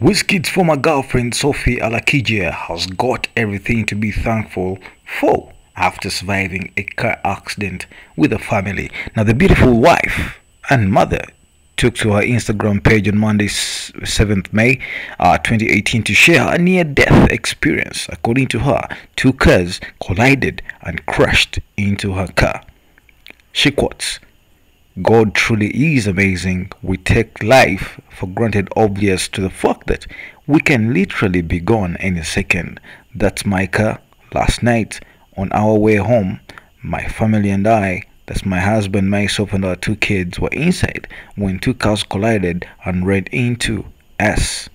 Wizkid's former girlfriend Sophie Alakija has got everything to be thankful for after surviving a car accident with her family. Now, the beautiful wife and mother took to her Instagram page on Monday, 7th May uh, 2018 to share her near-death experience. According to her, two cars collided and crashed into her car. She quotes, God truly is amazing. We take life for granted, obvious to the fact that we can literally be gone any second. That's my car. Last night, on our way home, my family and I, that's my husband, myself, and our two kids, were inside when two cars collided and ran into us.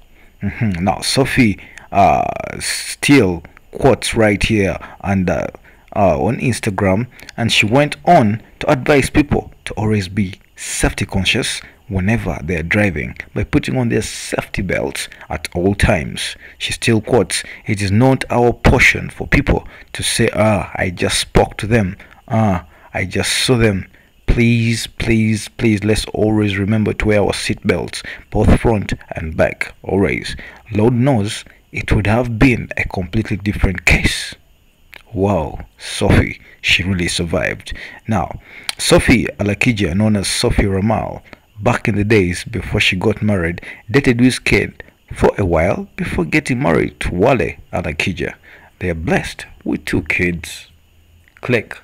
Mm-hmm. Now, Sophie uh, still quotes right here and uh, uh, on Instagram, and she went on to advise people to always be safety conscious whenever they are driving by putting on their safety belts at all times. She still quotes, It is not our portion for people to say, Ah, I just spoke to them. Ah, I just saw them. Please, please, please, let's always remember to wear our seat belts, both front and back, always. Lord knows it would have been a completely different case. Wow, Sophie, she really survived. Now, Sophie Alakija, known as Sophie Rammal, back in the days before she got married, dated Wizkid for a while before getting married to Wale Alakija. They are blessed with two kids. Click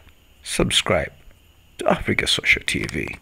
subscribe to Africa Social TV.